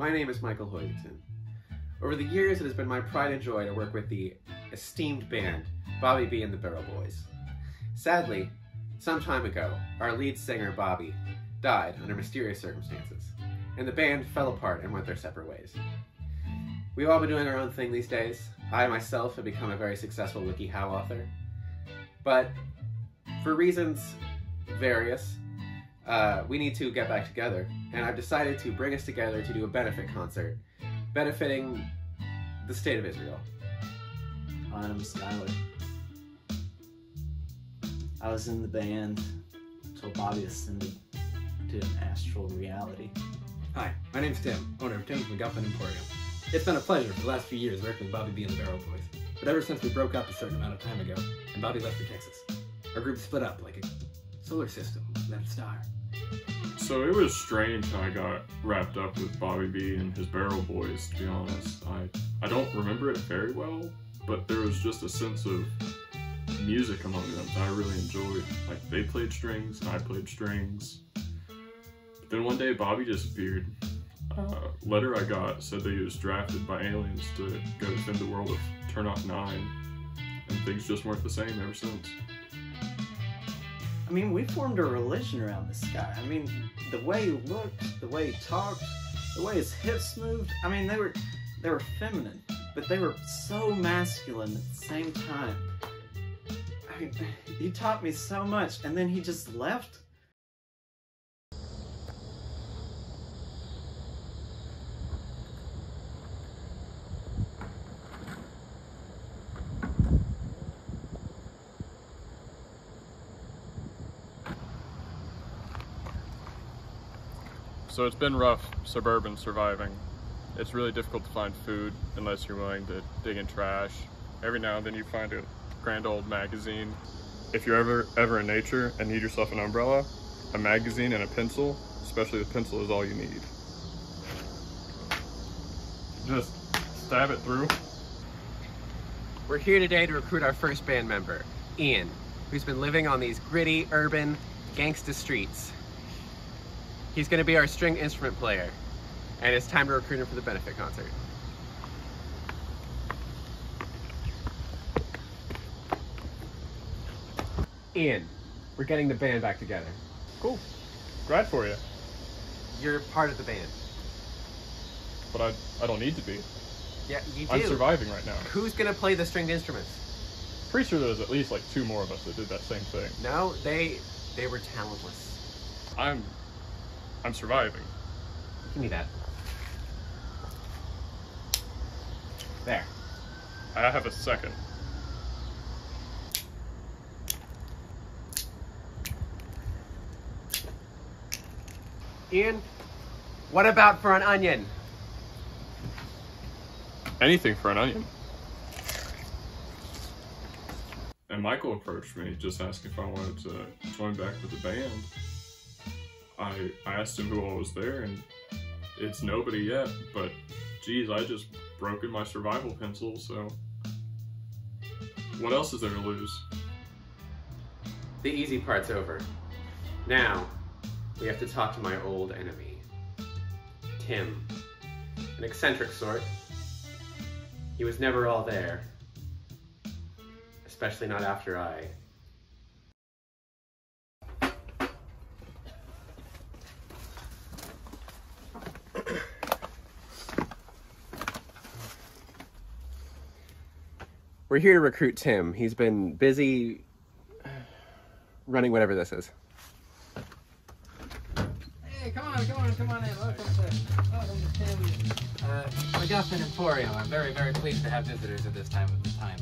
my name is Michael Hoyington. Over the years, it has been my pride and joy to work with the esteemed band, Bobby B and the Barrel Boys. Sadly, some time ago, our lead singer, Bobby, died under mysterious circumstances, and the band fell apart and went their separate ways. We've all been doing our own thing these days. I myself have become a very successful WikiHow author. But for reasons various, uh, we need to get back together, and I've decided to bring us together to do a benefit concert benefiting the state of Israel. I'm is Skylar. I was in the band until Bobby ascended to an astral reality. Hi, my name's Tim, owner of Tim's McGuffin Emporium. It's been a pleasure for the last few years working with Bobby B and the Barrel Boys. But ever since we broke up a certain amount of time ago, and Bobby left for Texas, our group split up like a solar system without a star. So it was strange how I got wrapped up with Bobby B and his Barrel Boys, to be honest. I, I don't remember it very well, but there was just a sense of music among them that I really enjoyed. Like they played strings and I played strings. But then one day Bobby disappeared. Uh, letter I got said that he was drafted by aliens to go defend the world of Turnock 9, and things just weren't the same ever since. I mean, we formed a religion around this guy. I mean, the way he looked, the way he talked, the way his hips moved. I mean, they were they were feminine, but they were so masculine at the same time. I mean, he taught me so much, and then he just left. So it's been rough suburban surviving. It's really difficult to find food unless you're willing to dig in trash. Every now and then you find a grand old magazine. If you're ever ever in nature and need yourself an umbrella, a magazine and a pencil, especially the pencil is all you need. Just stab it through. We're here today to recruit our first band member, Ian, who's been living on these gritty, urban, gangsta streets. He's going to be our string instrument player, and it's time to recruit him for the benefit concert. Ian, we're getting the band back together. Cool. Glad for you. You're part of the band. But I, I don't need to be. Yeah, you do. I'm surviving right now. Who's going to play the stringed instruments? Pretty sure there's at least like two more of us that did that same thing. No, they they were talentless. I'm I'm surviving. Give me that. There. I have a second. Ian, what about for an onion? Anything for an onion. And Michael approached me just asking if I wanted to join back with the band. I, asked him who all was there, and it's nobody yet, but geez, I just broken my survival pencil, so what else is there to lose? The easy part's over. Now, we have to talk to my old enemy, Tim. An eccentric sort. He was never all there. Especially not after I. We're here to recruit Tim. He's been busy running whatever this is. Hey, come on, come on, come on in. Welcome to, welcome to Tim's uh, McGuffin Emporium. I'm very, very pleased to have visitors at this time of the time.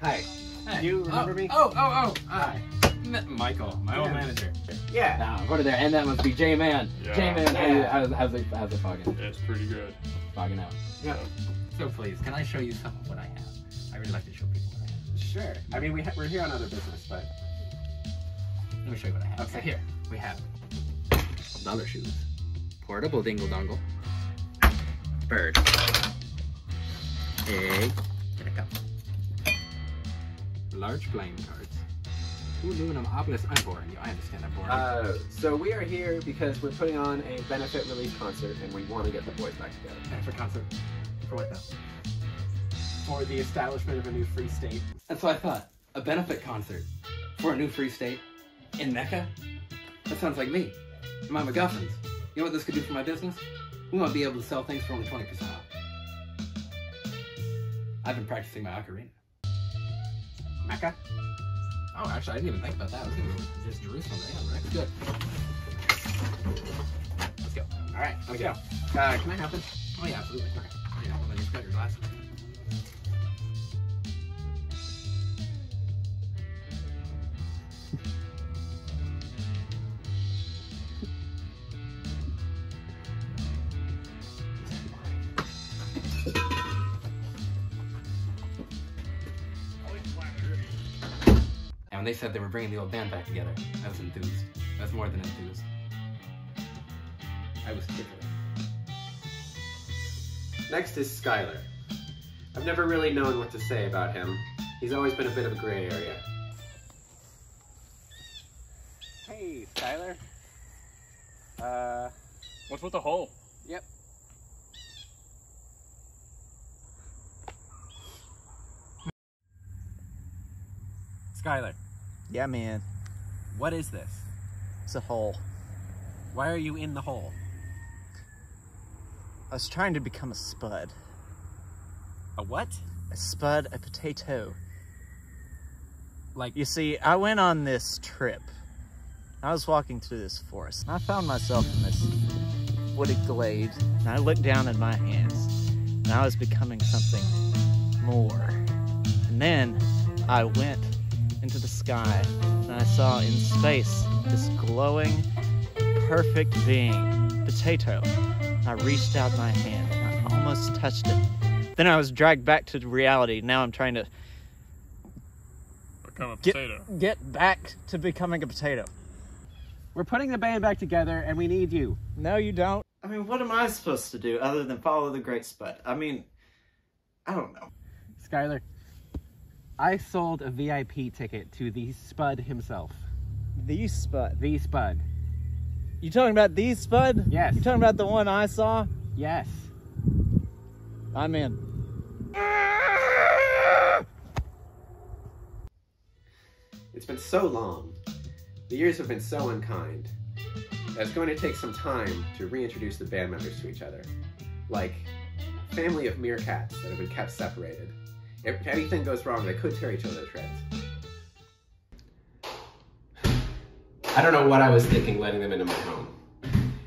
Hi. Hey. You remember oh, me? Oh, oh, oh. Hi. M- Michael, my old manager. Yeah. Now, go to there, and that must be J Man. Yeah. J Man, Yeah. how's, how's it, how's it fogging? It's pretty good. Fogging out. Yeah. So please, can I show you some of what I have? I really like to show people what I have. Sure. I mean, we ha- we're here on other business, but Let me show you what I have. So Okay. here, we have dollar shoes, portable dingle dongle, bird, egg, and a cup, large playing cards, Aluminum obelisk. I'm boring you. I understand. I'm boring. Uh, so we are here because we're putting on a benefit release concert, and we want to get the boys back together. Benefit concert. For what though? For the establishment of a new free state. That's what I thought. A benefit concert for a new free state in Mecca? That sounds like me. My MacGuffins. You know what this could do for my business? We might be able to sell things for only 20% off. I've been practicing my ocarina. Mecca? Oh, actually, I didn't even think about that. I was gonna go just Jerusalem. Yeah, right. Good. Let's go. All right, let's go. Uh, can I have this? Oh yeah, absolutely. Okay. And when they said they were bringing the old band back together, I was enthused. I was more than enthused. I was tickled. Next is Skylar. I've never really known what to say about him. He's always been a bit of a gray area. Hey, Skylar. Uh, What's with the hole? yep. Skylar, Yeah, man. what is this? It's a hole. Why are you in the hole? I was trying to become a spud. A what? A spud, a potato. Like, You see, I went on this trip. I was walking through this forest. And I found myself in this wooded glade. And I looked down at my hands. And I was becoming something more. And then I went into the sky. And I saw in space this glowing, perfect being, potato. And I reached out my hand. And I almost touched it. Then I was dragged back to reality. Now I'm trying to Become a Get- potato. get back to becoming a potato. we're putting the band back together and we need you. No, you don't. I mean, what am I supposed to do other than follow the great spud? I mean, I don't know. Skylar, I sold a VIP ticket to the Spud himself. The spud. The Spud. You talking about these spud? Yes. You talking about the one I saw? Yes. I'm in. It's been so long. The years have been so unkind. It's going to take some time to reintroduce the band members to each other. Like family of meerkats that have been kept separated. If anything goes wrong, they could tear each other to shreds. I don't know what I was thinking letting them into my home.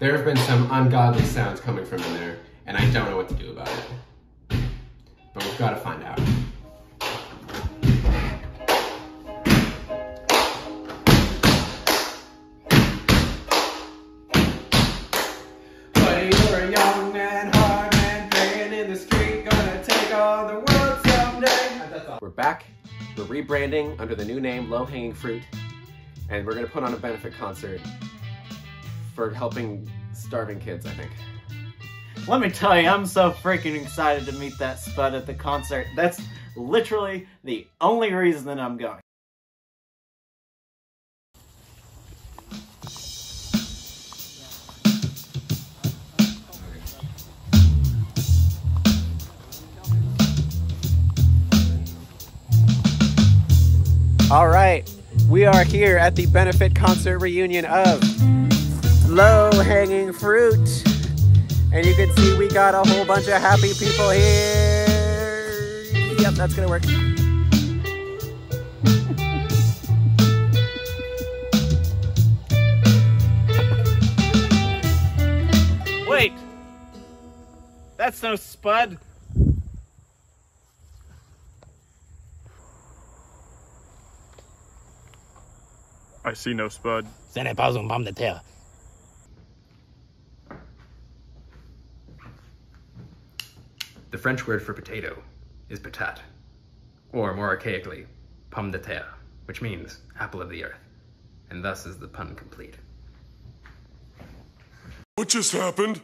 There have been some ungodly sounds coming from in there, and I don't know what to do about it. But we've got to find out. But you're young and hard and playing in the street, gonna take on the world someday. We're back. We're rebranding under the new name Low Hanging Fruit, and we're gonna put on a benefit concert for helping starving kids. I think. Let me tell you, I'm so freaking excited to meet that spud at the concert. That's literally the only reason that I'm going. All right, we are here at the benefit concert reunion of Low Hanging Fruit. And you can see we got a whole bunch of happy people here. Yep, that's gonna work. Wait! That's no spud. I see no spud. Ce n'est pas une pomme de terre. The French word for potato is patate, or more archaically, pomme de terre, which means apple of the earth, and thus is the pun complete. What just happened?